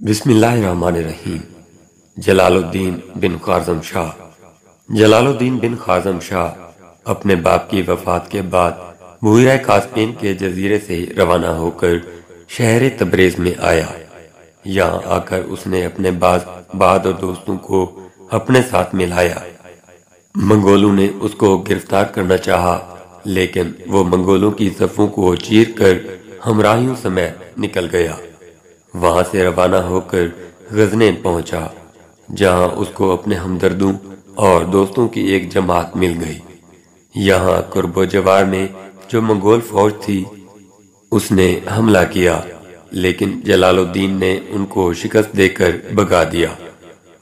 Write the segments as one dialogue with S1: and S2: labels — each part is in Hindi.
S1: बिस्मिल्लाहिर्रहमानिर्रहीम। जलालुद्दीन बिन खाजम शाह। जलालुद्दीन बिन खाजम शाह अपने बाप की वफात के बाद बुरा कास्पेन के जजीरे से रवाना होकर शहर तबरेज में आया। यहाँ आकर उसने अपने बाद बाद और दोस्तों को अपने साथ मिलाया। मंगोलों ने उसको गिरफ़्तार करना चाहा, लेकिन वो मंगोलों की सफों को चीर कर हमराहियों समेत निकल गया। वहाँ से रवाना होकर गजने पहुँचा, जहाँ उसको अपने हमदर्दों और दोस्तों की एक जमात मिल गई। यहाँ कुर्बो जवार में जो मंगोल फौज थी, उसने हमला किया, लेकिन जलालुद्दीन ने उनको शिकस्त देकर भगा दिया।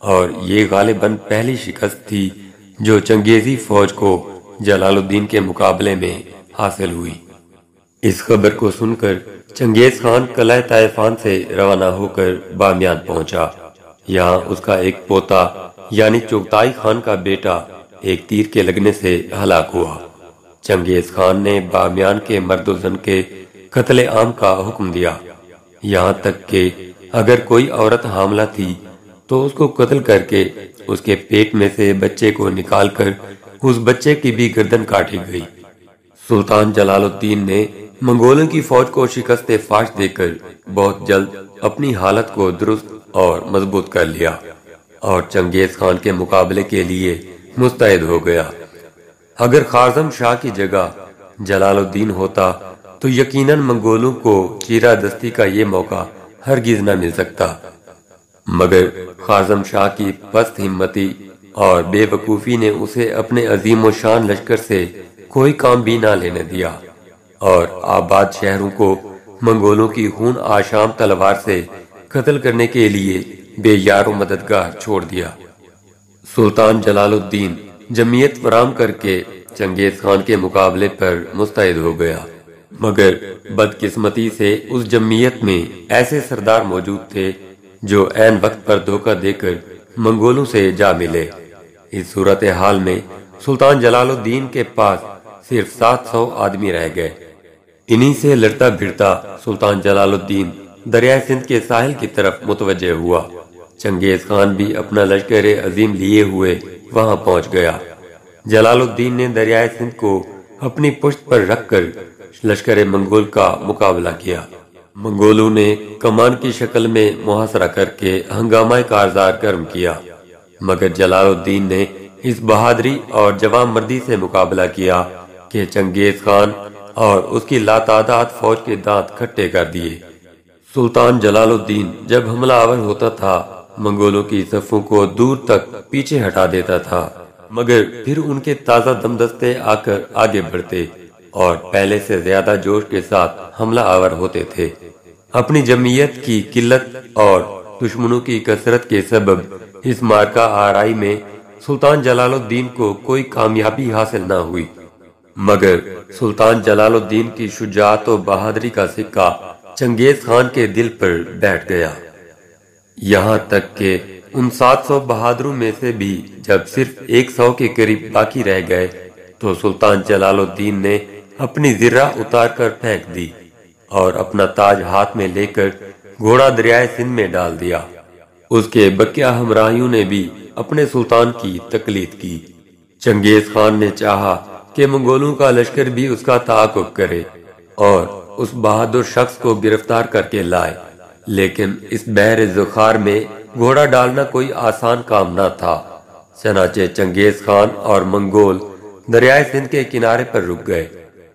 S1: और ये गालिबन पहली शिकस्त थी, जो चंगेजी फौज को जलालुद्दीन के मुकाबले में हासिल हुई। इस खबर को सुनकर चंगेज खान कला ताइफान से रवाना होकर बामियान पहुँचा। यहाँ उसका एक पोता, यानी चुगताई खान का बेटा, एक तीर के लगने से हलाक हुआ। चंगेज खान ने बामियान के मर्दोजन के कत्ले आम का हुक्म दिया। यहाँ तक के अगर कोई औरत हामला थी तो उसको कत्ल करके उसके पेट में से बच्चे को निकालकर उस बच्चे की भी गर्दन काटी गई। सुल्तान जलालुद्दीन ने मंगोलों की फौज को शिकस्त फाश देकर बहुत जल्द अपनी हालत को दुरुस्त और मज़बूत कर लिया और चंगेज खान के मुकाबले के लिए मुस्तैद हो गया। अगर खारजम शाह की जगह जलालुद्दीन होता तो यकीनन मंगोलों को चीरा दस्ती का ये मौका हरगिज न मिल सकता। मगर खारजम शाह की पस्त हिम्मती और बेवकूफ़ी ने उसे अपने अजीम शान लश्कर से कोई काम भी ना लेने दिया। और आबाद शहरों को मंगोलों की खून आशाम तलवार से कत्ल करने के लिए बेयार मददगार छोड़ दिया। सुल्तान जलालुद्दीन जमीयत फराम करके चंगेज खान के मुकाबले पर मुस्तैद हो गया। मगर बदकिस्मती से उस जमीयत में ऐसे सरदार मौजूद थे जो एन वक्त पर धोखा देकर मंगोलों से जा मिले। इस सूरत हाल में सुल्तान जलालुद्दीन के पास सिर्फ़ सात सौ आदमी रह गए। इन्हीं से लड़ता भिड़ता सुल्तान जलालुद्दीन दरिया सिंध के साहिल की तरफ़ मुतवज हुआ। चंगेज खान भी अपना लश्कर अजीम लिए हुए वहाँ पहुँच गया। जलालुद्दीन ने दरियाए सिंध को अपनी पुश्त पर रखकर लश्कर मंगोल का मुकाबला किया। मंगोलों ने कमान की शक्ल में मुहासरा करके हंगामा कारजार गर्म किया। मगर जलालुद्दीन ने इस बहादुरी और जवान मर्दी से मुकाबला किया। कि चंगेज खान और उसकी लातादाद फौज के दांत खट्टे कर दिए। सुल्तान जलालुद्दीन जब हमलावर होता था, मंगोलों की सफों को दूर तक पीछे हटा देता था, मगर फिर उनके ताज़ा दमदस्ते आकर आगे बढ़ते और पहले से ज़्यादा जोश के साथ हमला आवर होते थे। अपनी जमीयत की किल्लत और दुश्मनों की कसरत के सबब इस मार्का आराई में सुल्तान जलालुद्दीन को कोई कामयाबी हासिल न हुई। मगर सुल्तान जलालुद्दीन की शुजात और बहादुरी का सिक्का चंगेज खान के दिल पर बैठ गया। यहाँ तक के उन 700 बहादुरों में से भी जब सिर्फ़ 100 के करीब बाकी रह गए तो सुल्तान जलालुद्दीन ने अपनी जिर्रा उतार कर फेंक दी और अपना ताज हाथ में लेकर घोड़ा दरियाए सिंध में डाल दिया। उसके बकिया हमराहियों ने भी अपने सुल्तान की तकलीफ़ की। चंगेज खान ने चाहा कि मंगोलों का लश्कर भी उसका ताकुब करे और उस बहादुर शख्स को गिरफ़्तार करके लाए। लेकिन इस बहर जुखार में घोड़ा डालना कोई आसान काम न था। चनाचे चंगेज खान और मंगोल दरियाए सिंध के किनारे पर रुक गए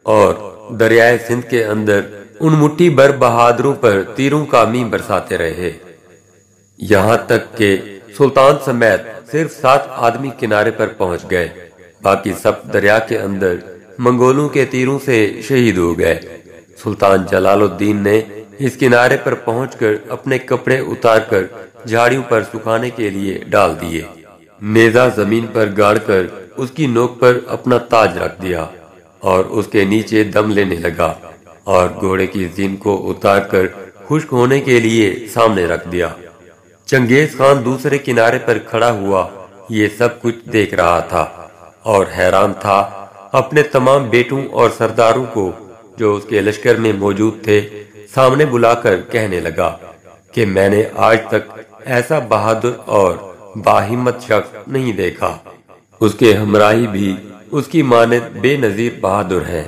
S1: और दरियाए सिंध के अंदर उन मुट्ठी भर बहादुरों पर तीरों का मी बरसाते रहे। यहाँ तक के सुल्तान समेत सिर्फ़ सात आदमी किनारे पर पहुँच गए। बाकी सब दरिया के अंदर मंगोलों के तीरों से शहीद हो गए। सुल्तान जलालुद्दीन ने इस किनारे पर पहुंचकर अपने कपड़े उतारकर झाड़ियों पर सुखाने के लिए डाल दिए। नेजा ज़मीन पर गाड़कर उसकी नोक पर अपना ताज रख दिया और उसके नीचे दम लेने लगा और घोड़े की जीन को उतारकर खुश्क होने के लिए सामने रख दिया। चंगेज खान दूसरे किनारे पर खड़ा हुआ, ये सब कुछ देख रहा था। और हैरान था अपने तमाम बेटों और सरदारों को, जो उसके लश्कर में मौजूद थे, सामने बुलाकर कहने लगा कि मैंने आज तक ऐसा बहादुर और बाहिमत शख्स नहीं देखा। उसके हमराही भी उसकी माने बेनजीर बहादुर हैं।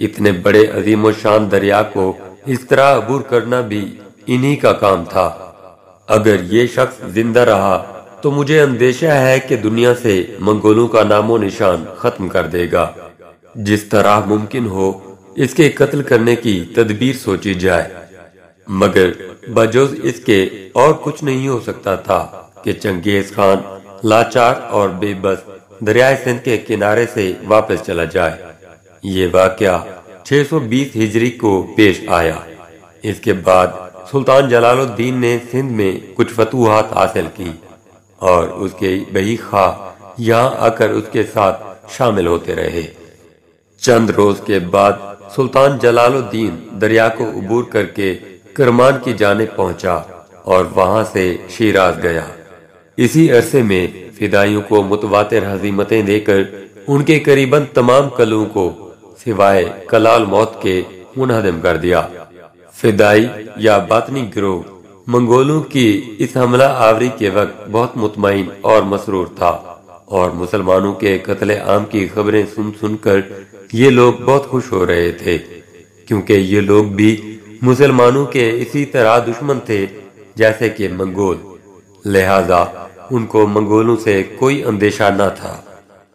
S1: इतने बड़े अजीम शान दरिया को इस तरह अबूर करना भी इन्हीं का काम था। अगर ये शख्स ज़िंदा रहा तो मुझे अंदेशा है कि दुनिया से मंगोलों का नामो निशान खत्म कर देगा। जिस तरह मुमकिन हो, इसके कत्ल करने की तदबीर सोची जाए। मगर बजोज इसके और कुछ नहीं हो सकता था कि चंगेज खान लाचार और बेबस दरियाए सिंध के किनारे से वापस चला जाए। ये वाक्य 620 हिजरी को पेश आया। इसके बाद सुल्तान जलालुद्दीन ने सिंध में कुछ फतूहत हासिल की। और उसके बही खा यहाँ आकर उसके साथ शामिल होते रहे। चंद रोज के बाद सुल्तान जलालुद्दीन दरिया को उबूर करके करमान की जाने पहुँचा और वहाँ से शिराज गया। इसी अरसे में फिदाइयों को मुतवातिर हजीमतें देकर उनके करीबन तमाम कलू को सिवाय कलाल मौत के मुनहदम कर दिया। फिदाई या बातनी गिरोह मंगोलों की इस हमला आवरी के वक्त बहुत मुतमिन और मसरूर था और मुसलमानों के कत्ले आम की खबरें सुन सुनकर ये लोग बहुत खुश हो रहे थे, क्योंकि ये लोग भी मुसलमानों के इसी तरह दुश्मन थे जैसे कि मंगोल। लिहाजा उनको मंगोलों से कोई अंदेशा न था।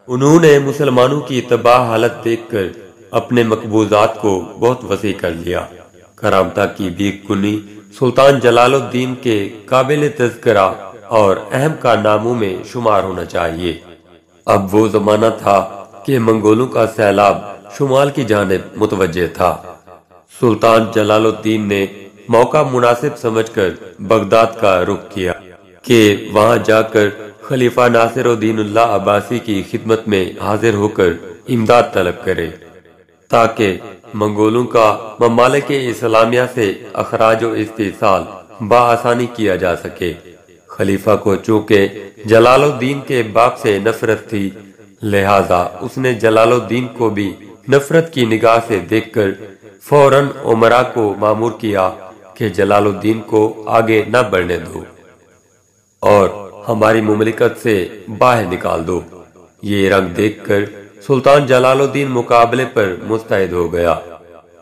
S1: उन्होंने मुसलमानों की तबाह हालत देखकर अपने मकबूजात को बहुत वसी कर लिया। करामता की भीख कुनी सुल्तान जलालुद्दीन के काबिल तस्करा और अहम कारनामों में शुमार होना चाहिए। अब वो जमाना था कि मंगोलों का सैलाब शुमाल की जानब मुतवजह था। सुल्तान जलालुद्दीन ने मौका मुनासिब समझकर बगदाद का रुख किया कि वहाँ जाकर खलीफा नासिरुद्दीन अब्बासी की खिदमत में हाजिर होकर इमदाद तलब करे, ताकि मंगोलों का ममालिक इस्लामिया से अखराज इस्तेसाल बसानी किया जा सके। खलीफा को चूँकि जलालुद्दीन के बाप से नफरत थी, लिहाजा उसने जलालुद्दीन को भी नफरत की निगाह से देखकर फ़ौरन उमरा को मामूर किया कि जलालुद्दीन को आगे न बढ़ने दो और हमारी मुमलिकत से बाहर निकाल दो। ये रंग देखकर सुल्तान जलालुद्दीन मुकाबले पर मुस्तैद हो गया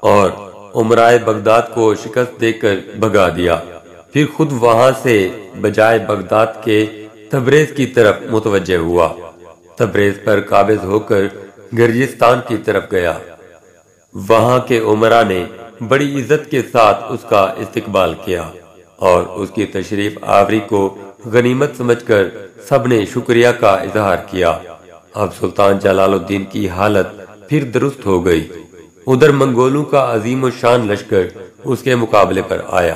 S1: और उमराए बगदाद को शिकस्त देकर भगा दिया। फिर खुद वहाँ से बजाय बगदाद के तबरेज की तरफ़ मुतवजह हुआ। तबरेज पर काबिज होकर गर्जिस्तान की तरफ़ गया। वहाँ के उमरा ने बड़ी इज़्ज़त के साथ उसका इस्तकबाल किया और उसकी तशरीफ़ आवरी को गनीमत समझकर सबने शुक्रिया का इजहार किया। अब सुल्तान जलालुद्दीन की हालत फिर दुरुस्त हो गई। उधर मंगोलों का अजीम शान लश्कर उसके मुकाबले पर आया।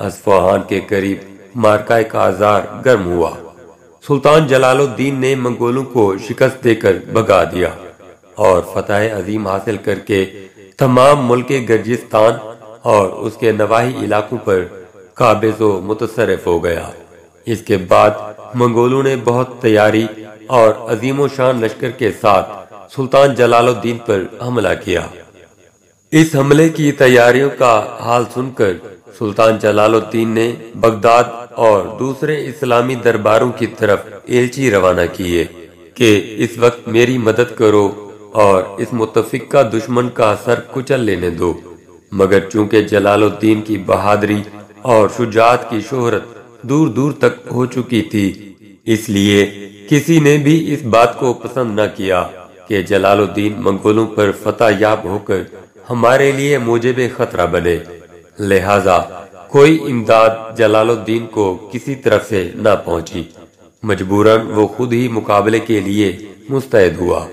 S1: असफाहान के करीब मारकाए का आजार गर्म हुआ। सुल्तान जलालुद्दीन ने मंगोलों को शिकस्त देकर भगा दिया और फतेह अजीम हासिल करके तमाम मुल्क गर्जिस्तान और उसके नवाही इलाकों पर काबिज मुतसरफ हो गया। इसके बाद मंगोलों ने बहुत तैयारी और अजीम शान लश्कर के साथ सुल्तान जलालुद्दीन पर हमला किया। इस हमले की तैयारियों का हाल सुनकर सुल्तान जलालुद्दीन ने बगदाद और दूसरे इस्लामी दरबारों की तरफ़ एलची रवाना किए कि इस वक्त मेरी मदद करो और इस मुतफिक दुश्मन का सर कुचल लेने दो। मगर चूँकि जलालुद्दीन की बहादुरी और शुजात की शोहरत दूर दूर तक हो चुकी थी इसलिए किसी ने भी इस बात को पसंद न किया कि जलालुद्दीन मंगोलों पर फतह याब होकर हमारे लिए मुझे भी खतरा बने। लिहाजा कोई इमदाद जलालुद्दीन को किसी तरफ़ से न पहुँची। मजबूरन वो खुद ही मुकाबले के लिए मुस्तैद हुआ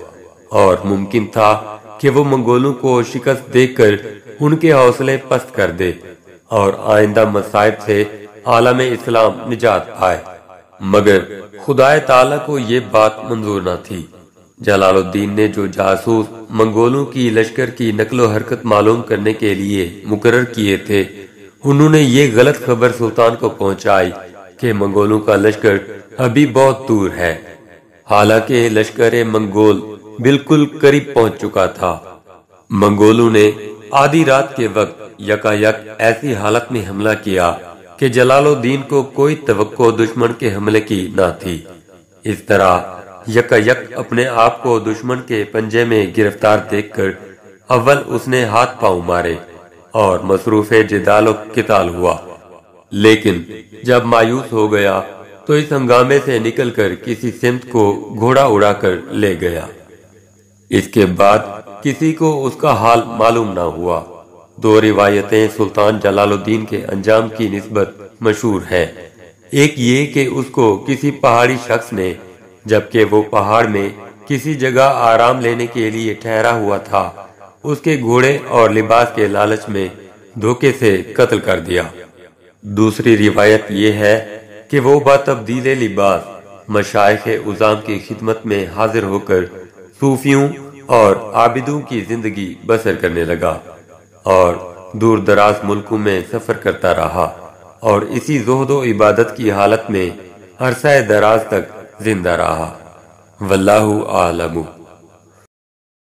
S1: और मुमकिन था कि वो मंगोलों को शिकस्त देकर उनके हौसले पस्त कर दे और आइंदा मसाइब से आलम इस्लाम निजात पाए। मगर खुदाए ताला को ये बात मंजूर न थी। जलालुद्दीन ने जो जासूस मंगोलों की लश्कर की नकलो हरकत मालूम करने के लिए मुकर किए थे, उन्होंने ये गलत खबर सुल्तान को पहुंचाई कि मंगोलों का लश्कर अभी बहुत दूर है। हालाँकि लश्कर मंगोल बिल्कुल करीब पहुँच चुका था। मंगोलों ने आधी रात के वक्त यकायक ऐसी हालत में हमला किया कि जलालुद्दीन को कोई तवक्को दुश्मन के हमले की न थी। इस तरह यक अपने आप को दुश्मन के पंजे में गिरफ़्तार देखकर अव्वल उसने हाथ पाँव मारे और मसरूफ जिदालो किताल हुआ। लेकिन जब मायूस हो गया तो इस हंगामे से निकलकर किसी सिमत को घोड़ा उड़ाकर ले गया। इसके बाद किसी को उसका हाल मालूम ना हुआ। दो रिवायतें सुल्तान जलालुद्दीन के अंजाम की नस्बत मशहूर है। एक ये कि उसको किसी पहाड़ी शख्स ने, जबकि वो पहाड़ में किसी जगह आराम लेने के लिए ठहरा हुआ था, उसके घोड़े और लिबास के लालच में धोखे से कत्ल कर दिया। दूसरी रिवायत ये है कि वो बातब्दील लिबास मशाइ उजाम की खिदमत में हाजिर होकर सूफियों और आबिदों की ज़िंदगी बसर करने लगा। और दूर दराज मुल्कों में सफ़र करता रहा और इसी जोहदो इबादत की हालत में अरसा दराज तक ज़िंदा रहा। वल्लाहु आलमू।